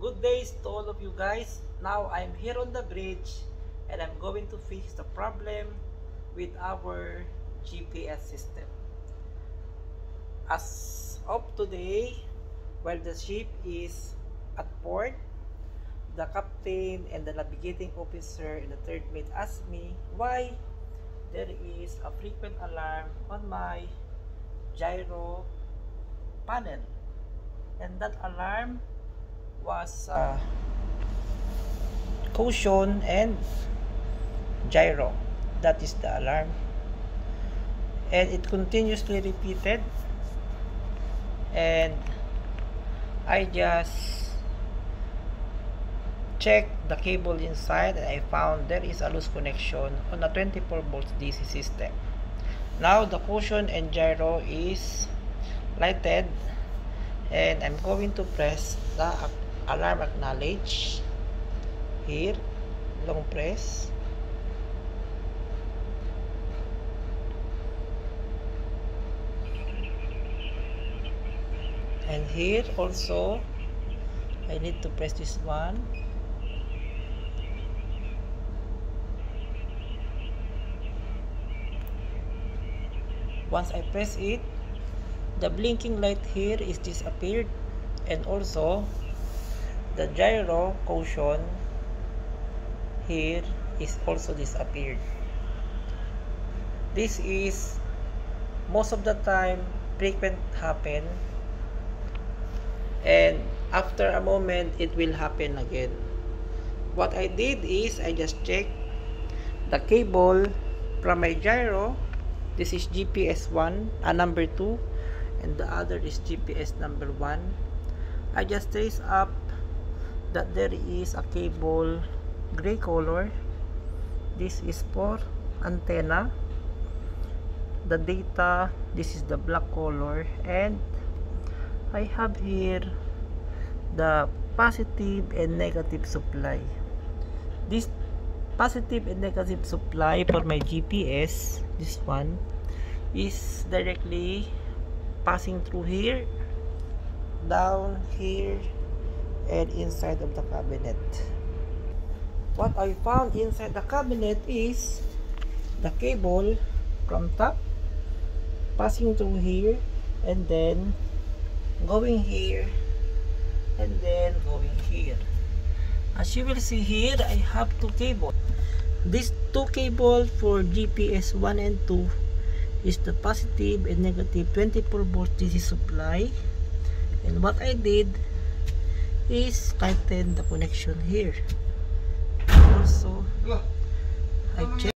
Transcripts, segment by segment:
good days to all of you guys. Now I'm here on the bridge and I'm going to fix the problem with our GPS system. As of today, while the ship is at port, the captain and the navigating officer and the third mate asked me why there is a frequent alarm on my gyro panel and that alarm was uh, caution and gyro. That is the alarm. And it continuously repeated. And I just checked the cable inside and I found there is a loose connection on a 24 volts DC system. Now the caution and gyro is lighted and I'm going to press the alarm acknowledge here long press. And here also I need to press this one. Once I press it the blinking light here is disappeared and also the gyro caution here is also disappeared. This is most of the time frequent happen and after a moment it will happen again. What I did is I just checked the cable from my gyro. This is GPS 1 uh, number 2 and the other is GPS number 1 I just trace up that there is a cable gray color. This is for antenna. The data this is the black color. And I have here the positive and negative supply. This positive and negative supply for my GPS this one is directly passing through here down here and inside of the cabinet. What I found inside the cabinet is the cable from top passing through here and then going here and then going here. As you will see here I have two cables. This two cable for GPS 1 and 2 is the positive and negative. 24 volt DC supply. And what I did is tighten the connection here. Also I check.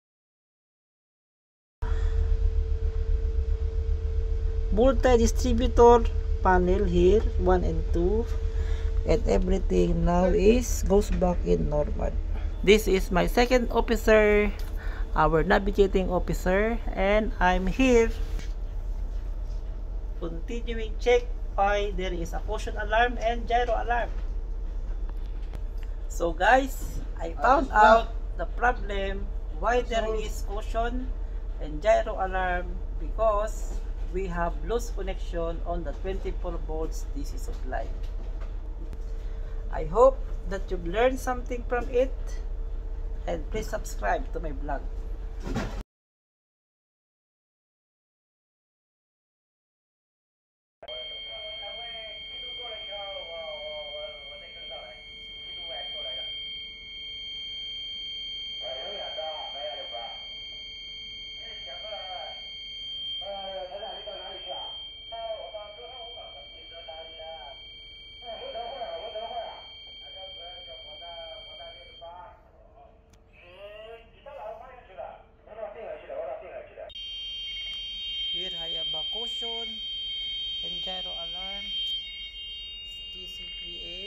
Multi-distributor panel here 1 and 2 and everything now is goes back in normal. This is my second officer our navigating officer and I'm here. Continuing check why there is a caution alarm and gyro alarm. So guys I found out the problem why there is caution and gyro alarm because we have lost connection on the 24 volts DC supply. I hope that you've learned something from it and please subscribe to my blog a caution and alarm TCPA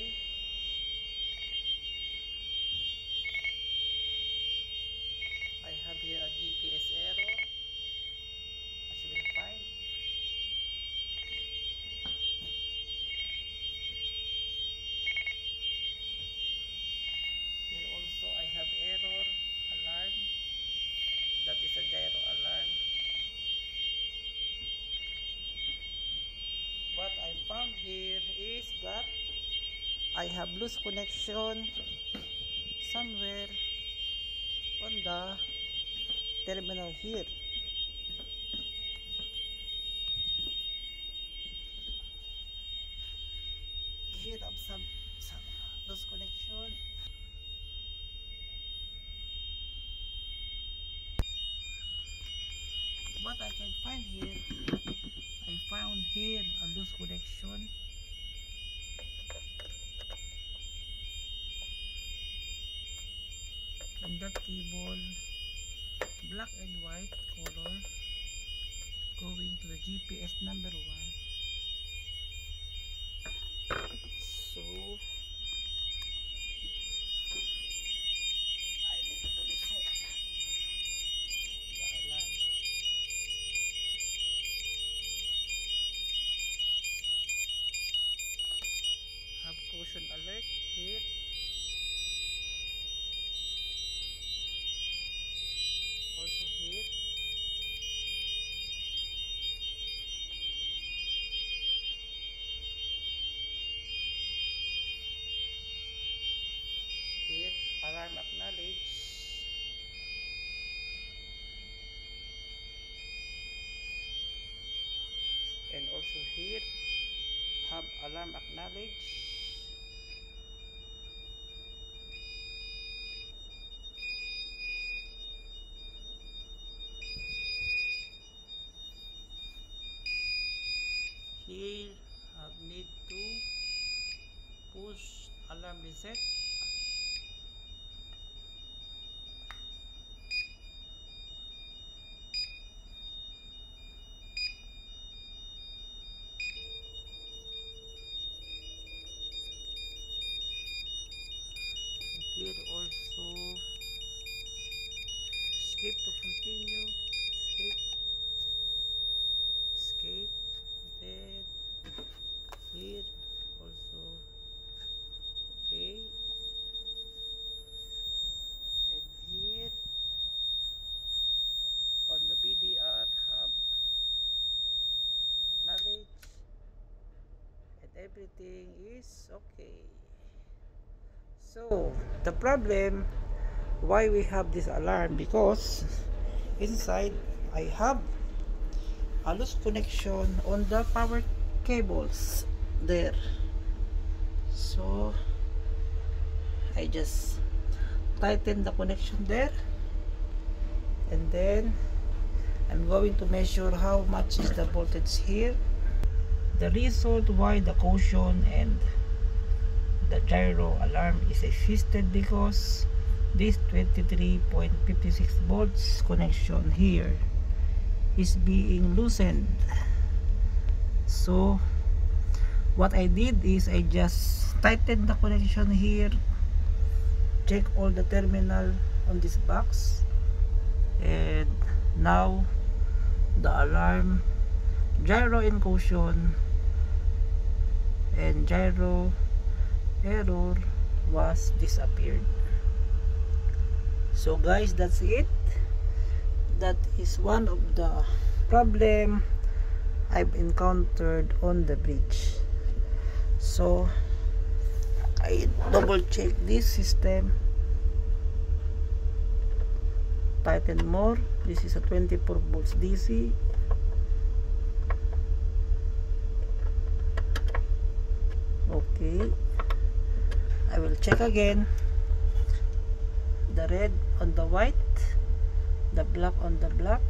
that I have loose connection somewhere on the terminal here. Here have some, some loose connection. What I can find here I found here a loose connection that cable black and white color going to the GPS number 1 have alarm acknowledge here I need to push alarm reset everything is okay. So the problem why we have this alarm because inside I have a loose connection on the power cables there. So I just tighten the connection there and then I'm going to measure how much is the voltage here the reason why the caution and the gyro alarm is assisted because this 23.56 volts connection here is being loosened. So what I did is I just tightened the connection here check all the terminal on this box and now the alarm gyro and caution and gyro error was disappeared. So guys that's it. That is one of the problem I've encountered on the bridge. So I double check this system. Tighten more. This is a 24 volts DC okay. I will check again. The red on the white the black on the black.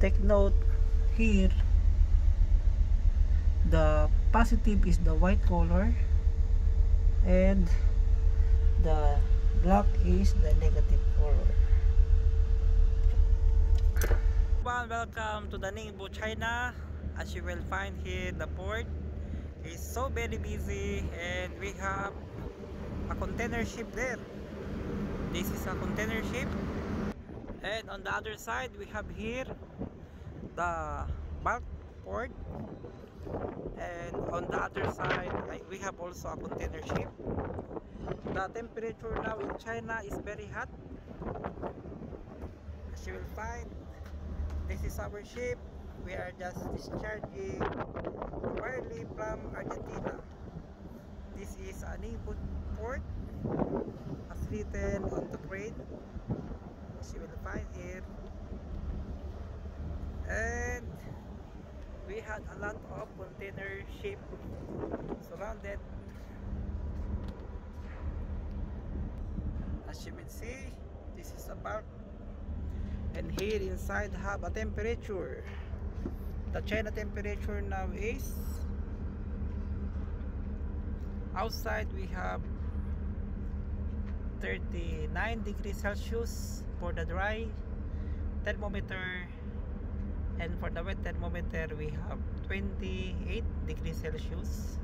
Take note here. The positive is the white color and the black is the negative color. Welcome to the Ningbo China. As you will find here the port is so very busy and we have a container ship there. This is a container ship. And on the other side we have here the bulk port. And on the other side we have also a container ship. The temperature now in China is very hot. As you will find this is our ship. We are just discharging early from Argentina this Manibut port as written the you will find here. And we had a lot of container ship surrounded. As you can see this is a park and here inside have a temperature. The China temperature now is outside we have 39 degrees Celsius for the dry thermometer. And for the wet thermometer we have 28 degrees Celsius